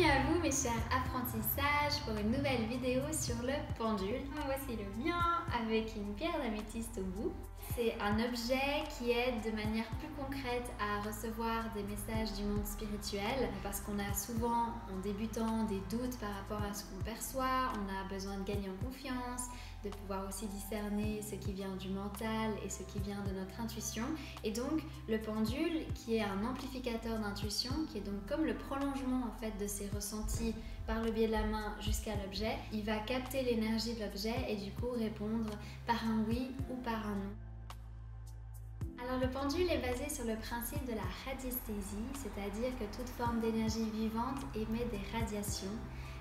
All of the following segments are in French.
Bienvenue à vous mes chers apprentissages pour une nouvelle vidéo sur le pendule. Voici le mien avec une pierre d'améthyste au bout. C'est un objet qui aide de manière plus concrète à recevoir des messages du monde spirituel parce qu'on a souvent en débutant des doutes par rapport à ce qu'on perçoit, on a besoin de gagner en confiance, de pouvoir aussi discerner ce qui vient du mental et ce qui vient de notre intuition. Et donc le pendule qui est un amplificateur d'intuition, qui est donc comme le prolongement en fait de ces ressentis par le biais de la main jusqu'à l'objet, il va capter l'énergie de l'objet et du coup répondre par un oui ou par un non. Alors le pendule est basé sur le principe de la radiesthésie, c'est-à-dire que toute forme d'énergie vivante émet des radiations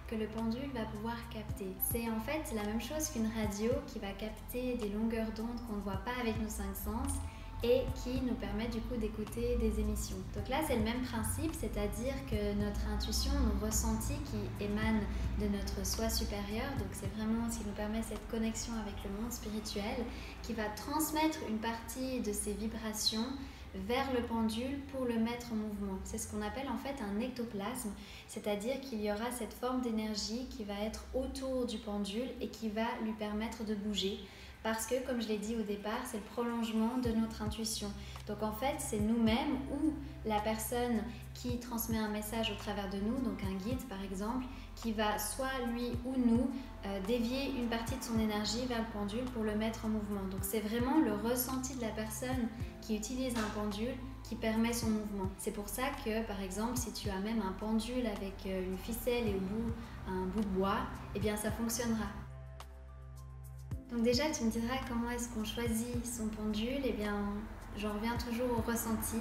que le pendule va pouvoir capter. C'est en fait la même chose qu'une radio qui va capter des longueurs d'onde qu'on ne voit pas avec nos cinq sens et qui nous permet du coup d'écouter des émissions. Donc là, c'est le même principe, c'est-à-dire que notre intuition, nos ressentis qui émanent de notre soi supérieur, donc c'est vraiment ce qui nous permet cette connexion avec le monde spirituel, qui va transmettre une partie de ces vibrations vers le pendule pour le mettre en mouvement. C'est ce qu'on appelle en fait un ectoplasme, c'est-à-dire qu'il y aura cette forme d'énergie qui va être autour du pendule et qui va lui permettre de bouger parce que, comme je l'ai dit au départ, c'est le prolongement de notre intuition. Donc en fait, c'est nous-mêmes ou la personne qui transmet un message au travers de nous, donc un guide par exemple, qui va soit lui ou nous euh, dévier une partie de son énergie vers le pendule pour le mettre en mouvement. Donc c'est vraiment le ressenti de la personne qui utilise un pendule qui permet son mouvement. C'est pour ça que par exemple si tu as même un pendule avec euh, une ficelle et au bout un bout de bois, eh bien ça fonctionnera. Donc déjà, tu me diras comment est-ce qu'on choisit son pendule Eh bien, j'en reviens toujours au ressenti.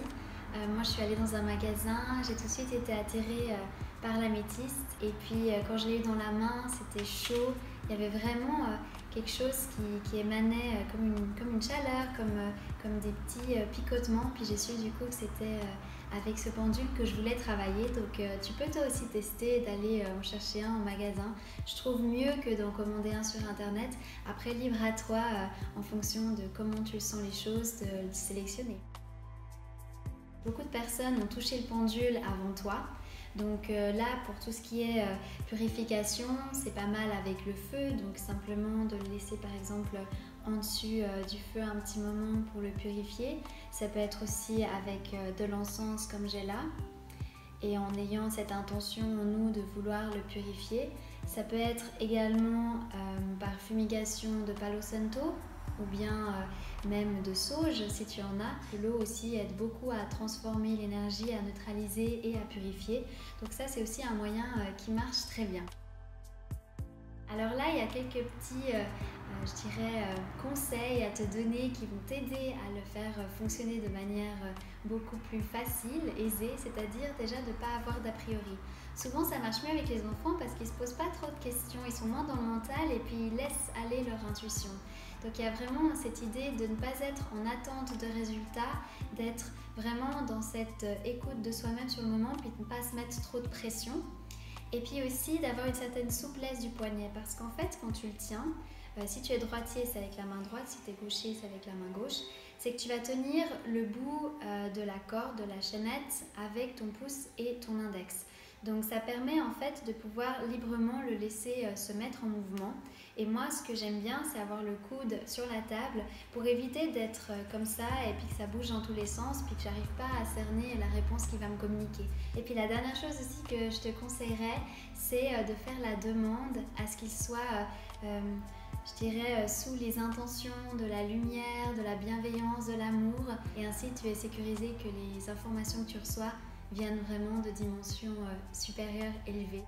Euh, moi, je suis allée dans un magasin, j'ai tout de suite été attirée euh, par l'améthyste. Et puis, euh, quand je l'ai eu dans la main, c'était chaud. Il y avait vraiment quelque chose qui, émanait comme une, chaleur, comme, des petits picotements. Puis j'ai su du coup que c'était avec ce pendule que je voulais travailler. Donc euh, tu peux toi aussi tester d'aller euh, en chercher un en magasin. Je trouve mieux que d'en commander un sur internet. Après, libre à toi euh, en fonction de comment tu sens les choses, de le sélectionner. Beaucoup de personnes ont touché le pendule avant toi. Donc là, pour tout ce qui est purification, c'est pas mal avec le feu. Donc simplement de le laisser par exemple en dessus euh, du feu un petit moment pour le purifier. Ça peut être aussi avec euh, de l'encens comme j'ai là et en ayant cette intention en nous de vouloir le purifier. Ça peut être également euh, par fumigation de palo santo ou bien même de sauge si tu en as. L'eau aussi aide beaucoup à transformer l'énergie, à neutraliser et à purifier. Donc ça c'est aussi un moyen qui marche très bien. Alors là, il y a quelques petits, euh, euh, je dirais, euh, conseils à te donner qui vont t'aider à le faire fonctionner de manière beaucoup plus facile, aisée, c'est-à-dire déjà de ne pas avoir d'a priori. Souvent, ça marche mieux avec les enfants parce qu'ils ne se posent pas trop de questions, ils sont moins dans le mental et puis ils laissent aller leur intuition. Donc il y a vraiment cette idée de ne pas être en attente de résultats, d'être vraiment dans cette écoute de soi-même sur le moment, puis de ne pas se mettre trop de pression. Et puis aussi d'avoir une certaine souplesse du poignet parce qu'en fait quand tu le tiens, euh, si tu es droitier c'est avec la main droite, si tu es gaucher c'est avec la main gauche, c'est que tu vas tenir le bout euh, de la corde, de la chaînette avec ton pouce et ton index. Donc ça permet en fait de pouvoir librement le laisser euh, se mettre en mouvement. Et moi ce que j'aime bien c'est avoir le coude sur la table pour éviter d'être euh, comme ça et puis que ça bouge dans tous les sens puis que j'arrive pas à cerner la réponse qui va me communiquer. Et puis la dernière chose aussi que je te conseillerais c'est euh, de faire la demande à ce qu'il soit... je dirais, sous les intentions de la lumière, de la bienveillance, de l'amour. Et ainsi, tu es sécurisé que les informations que tu reçois viennent vraiment de dimensions euh, supérieures, élevées.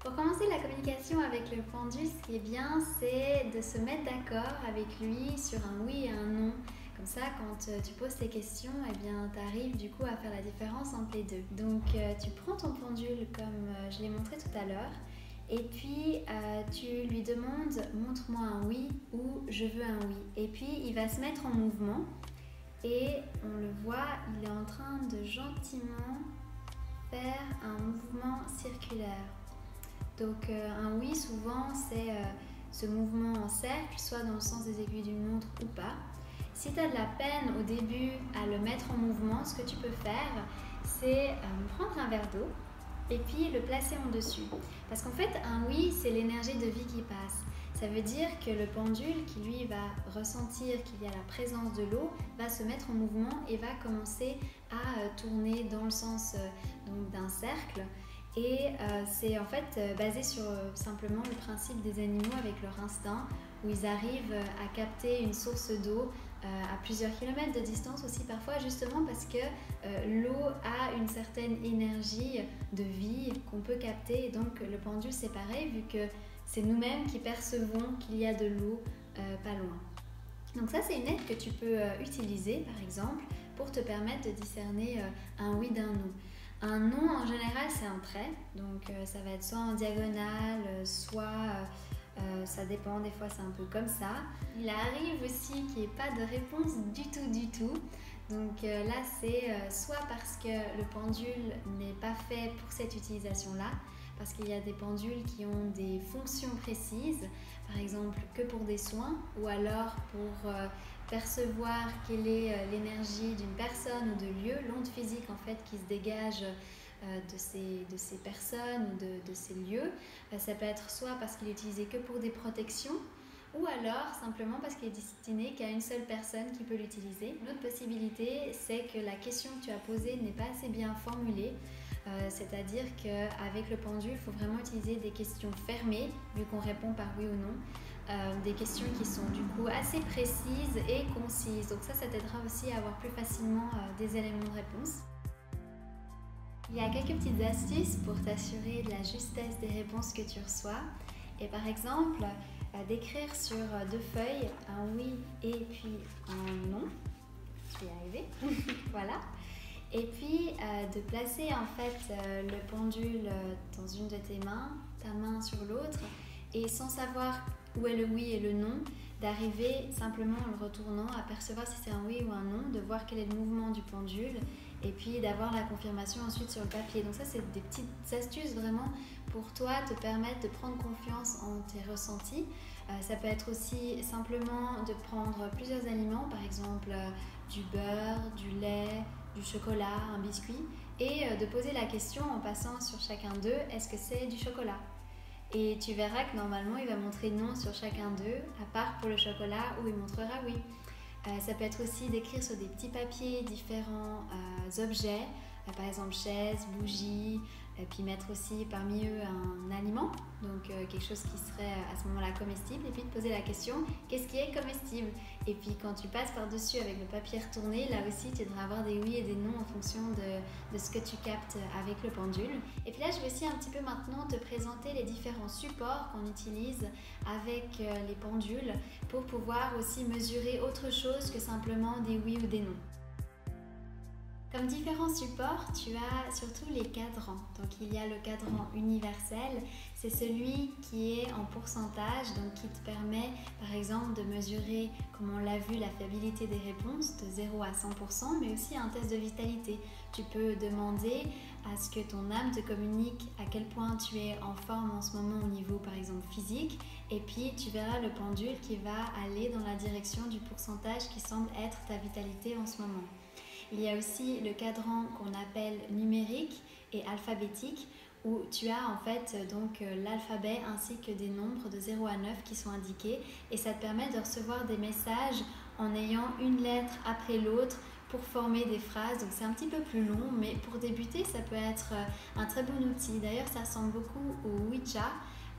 Pour commencer la communication avec le pendule, ce qui est bien, c'est de se mettre d'accord avec lui sur un oui et un non. Comme ça, quand euh, tu poses tes questions, eh bien, tu arrives du coup à faire la différence entre les deux. Donc, euh, tu prends ton pendule comme je l'ai montré tout à l'heure, et puis tu lui demandes montre-moi un oui ou je veux un oui. Et puis, il va se mettre en mouvement et on le voit, il est en train de gentiment faire un mouvement circulaire. Donc euh, un oui souvent c'est euh, ce mouvement en cercle, soit dans le sens des aiguilles d'une montre ou pas. Si tu as de la peine au début à le mettre en mouvement, ce que tu peux faire, c'est euh, prendre un verre d'eau et puis le placer en dessus. Parce qu'en fait, un oui, c'est l'énergie de vie qui passe. Ça veut dire que le pendule qui lui va ressentir qu'il y a la présence de l'eau va se mettre en mouvement et va commencer à euh, tourner dans le sens euh, d'un cercle. Et euh, c'est en fait basé sur simplement le principe des animaux avec leur instinct, où ils arrivent à capter une source d'eau à plusieurs kilomètres de distance aussi parfois, justement parce que l'eau a une certaine énergie de vie qu'on peut capter. Et donc le pendule c'est pareil, vu que c'est nous-mêmes qui percevons qu'il y a de l'eau euh, pas loin. Donc ça, c'est une aide que tu peux euh, utiliser, par exemple, pour te permettre de discerner euh, un oui d'un non. Un non, en général, c'est un trait. Donc ça va être soit en diagonale, soit... ça dépend, des fois c'est un peu comme ça. Il arrive aussi qu'il n'y ait pas de réponse du tout, du tout. Donc là, c'est soit parce que le pendule n'est pas fait pour cette utilisation-là, parce qu'il y a des pendules qui ont des fonctions précises, par exemple que pour des soins ou alors pour euh, percevoir quelle est euh, l'énergie d'une personne ou de lieu, l'onde physique en fait qui se dégage euh, de, ces, personnes ou de, de ces lieux. ça peut être soit parce qu'il est utilisé que pour des protections ou alors simplement parce qu'il est destiné qu'à une seule personne qui peut l'utiliser. L'autre possibilité, c'est que la question que tu as posée n'est pas assez bien formulée. Euh, c'est-à-dire qu'avec le pendule, il faut vraiment utiliser des questions fermées, vu qu'on répond par oui ou non. Euh, des questions qui sont du coup assez précises et concises. Donc ça, ça t'aidera aussi à avoir plus facilement euh, des éléments de réponse. Il y a quelques petites astuces pour t'assurer de la justesse des réponses que tu reçois. Et par exemple, d'écrire sur deux feuilles un oui et puis un non. Je vais y arriver. voilà. Et puis euh, de placer en fait euh, le pendule euh, dans une de tes mains, ta main sur l'autre, et sans savoir où est le oui et le non, d'arriver simplement en le retournant à percevoir si c'est un oui ou un non, de voir quel est le mouvement du pendule, et puis d'avoir la confirmation ensuite sur le papier. Donc ça c'est des petites astuces vraiment pour toi te permettre de prendre confiance en tes ressentis. ça peut être aussi simplement de prendre plusieurs aliments, par exemple du beurre, du lait, du chocolat, un biscuit, et euh, de poser la question en passant sur chacun d'eux, est-ce que c'est du chocolat? Et tu verras que normalement il va montrer non sur chacun d'eux, à part pour le chocolat où il montrera oui. Euh, ça peut être aussi d'écrire sur des petits papiers différents euh, objets, par exemple chaise, bougie, et puis mettre aussi parmi eux un aliment, donc euh, quelque chose qui serait euh, à ce moment-là comestible, et puis te poser la question, qu'est-ce qui est comestible? Et puis quand tu passes par-dessus avec le papier retourné, là aussi tu devras avoir des oui et des non en fonction de, de ce que tu captes avec le pendule. Et puis là je vais aussi un petit peu maintenant te présenter les différents supports qu'on utilise avec euh, les pendules pour pouvoir aussi mesurer autre chose que simplement des oui ou des non. Comme différents supports, tu as surtout les cadrans. Donc il y a le cadran universel, c'est celui qui est en pourcentage, donc qui te permet par exemple de mesurer, comme on l'a vu, la fiabilité des réponses de 0 à 100%, mais aussi un test de vitalité. Tu peux demander à ce que ton âme te communique à quel point tu es en forme en ce moment au niveau par exemple physique, et puis tu verras le pendule qui va aller dans la direction du pourcentage qui semble être ta vitalité en ce moment. Il y a aussi le cadran qu'on appelle numérique et alphabétique où tu as en fait donc euh, l'alphabet ainsi que des nombres de 0 à 9 qui sont indiqués et ça te permet de recevoir des messages en ayant une lettre après l'autre pour former des phrases. Donc c'est un petit peu plus long, mais pour débuter, ça peut être euh, un très bon outil. D'ailleurs, ça ressemble beaucoup au Ouija.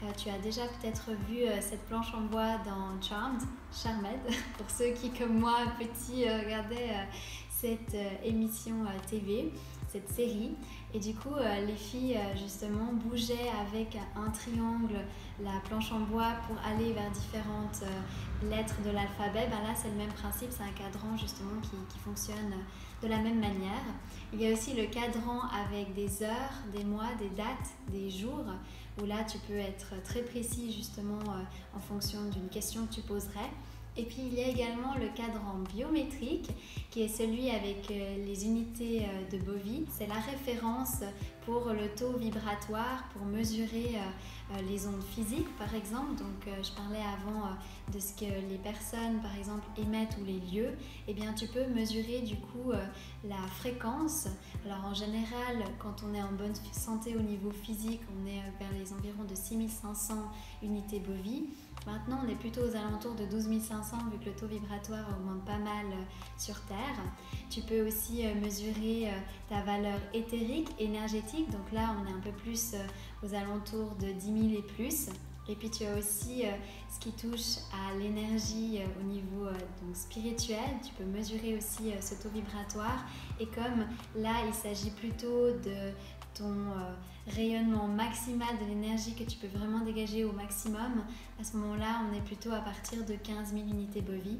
Euh, tu as déjà peut-être vu cette planche en bois dans Charmed, Charmed, pour ceux qui, comme moi, petits, regardaient cette euh, émission euh, TV, cette série. Et du coup, euh, les filles, justement, bougeaient avec un triangle, la planche en bois, pour aller vers différentes lettres de l'alphabet. Ben là, c'est le même principe, c'est un cadran, justement, qui, qui, fonctionne de la même manière. Il y a aussi le cadran avec des heures, des mois, des dates, des jours, où là, tu peux être très précis, justement, en fonction d'une question que tu poserais. Et puis il y a également le cadran biométrique qui est celui avec euh, les unités euh, de Bovie. C'est la référence pour le taux vibratoire, pour mesurer euh, les ondes physiques par exemple. Donc je parlais avant de ce que les personnes par exemple émettent ou les lieux. Eh bien tu peux mesurer du coup la fréquence. Alors en général quand on est en bonne santé au niveau physique, on est vers les environs de 6500 unités Bovie. Maintenant, on est plutôt aux alentours de 12 500 vu que le taux vibratoire augmente pas mal euh, sur Terre. Tu peux aussi euh, mesurer euh, ta valeur éthérique, énergétique. Donc là, on est un peu plus aux alentours de 10 000 et plus. Et puis tu as aussi ce qui touche à l'énergie au niveau donc spirituel. Tu peux mesurer aussi ce taux vibratoire. Et comme là, il s'agit plutôt de ton euh, rayonnement maximal de l'énergie que tu peux vraiment dégager au maximum, à ce moment-là, on est plutôt à partir de 15 000 unités bovies.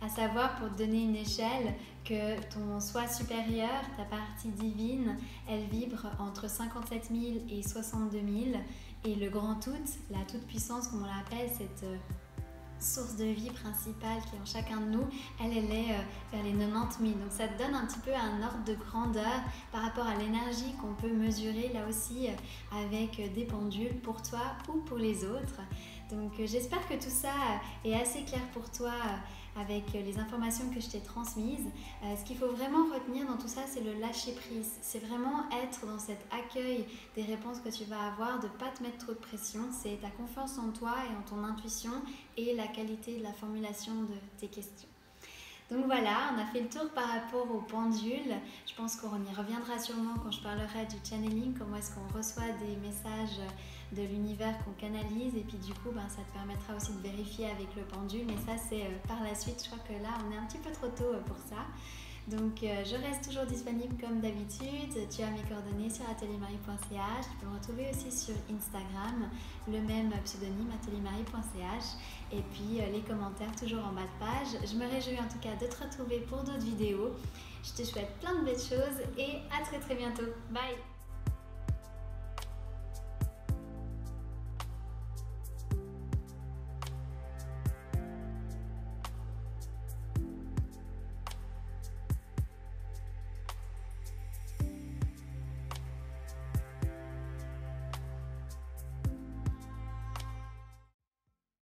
À savoir, pour donner une échelle, que ton soi supérieur, ta partie divine, elle vibre entre 57 000 et 62 000. Et le grand tout, la toute puissance, comme on l'appelle, cette euh, source de vie principale qui est en chacun de nous, elle, est euh, vers les 90 000. Donc ça donne un petit peu un ordre de grandeur par rapport à l'énergie qu'on peut mesurer là aussi euh, avec euh, des pendules pour toi ou pour les autres. Donc j'espère que tout ça est assez clair pour toi avec les informations que je t'ai transmises. Euh, ce qu'il faut vraiment retenir dans tout ça, c'est le lâcher prise. C'est vraiment être dans cet accueil des réponses que tu vas avoir, de ne pas te mettre trop de pression. C'est ta confiance en toi et en ton intuition et la qualité de la formulation de tes questions. Donc voilà, on a fait le tour par rapport au pendule. Je pense qu'on y reviendra sûrement quand je parlerai du channeling, comment est-ce qu'on reçoit des messages de l'univers qu'on canalise. Et puis du coup ben, ça te permettra aussi de vérifier avec le pendule. Mais ça c'est euh, par la suite. Je crois que là on est un petit peu trop tôt euh, pour ça donc euh, je reste toujours disponible comme d'habitude. Tu as mes coordonnées sur ateliermarie.ch tu peux me retrouver aussi sur Instagram le même pseudonyme ateliermarie.ch et puis les commentaires toujours en bas de page. Je me réjouis en tout cas de te retrouver pour d'autres vidéos. Je te souhaite plein de belles choses et à très très bientôt. Bye